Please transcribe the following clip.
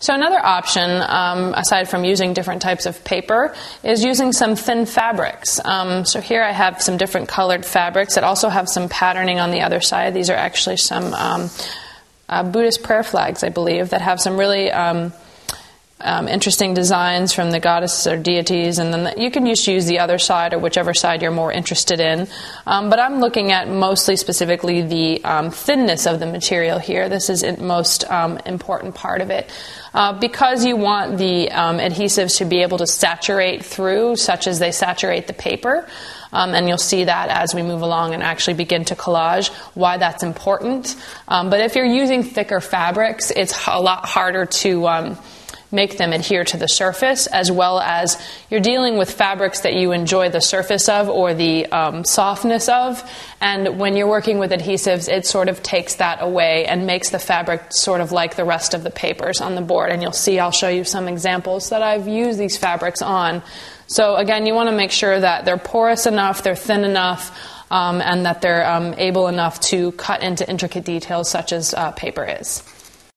So, another option, um, aside from using different types of paper, is using some thin fabrics. Um, so, here I have some different colored fabrics that also have some patterning on the other side. These are actually some um, uh, Buddhist prayer flags, I believe, that have some really um, um, interesting designs from the goddesses or deities, and then the, you can just use the other side or whichever side you're more interested in. Um, but I'm looking at mostly specifically the um, thinness of the material here. This is the most um, important part of it. Uh, because you want the um, adhesives to be able to saturate through, such as they saturate the paper. Um, and you'll see that as we move along and actually begin to collage, why that's important. but if you're using thicker fabrics, it's a lot harder to make them adhere to the surface, as well as you're dealing with fabrics that you enjoy the surface of or the um, softness of. And when you're working with adhesives, it sort of takes that away and makes the fabric sort of like the rest of the papers on the board. And you'll see, I'll show you some examples that I've used these fabrics on. So, again, you want to make sure that they're porous enough, they're thin enough. Um, and that they're um, able enough to cut into intricate details such as uh, paper is.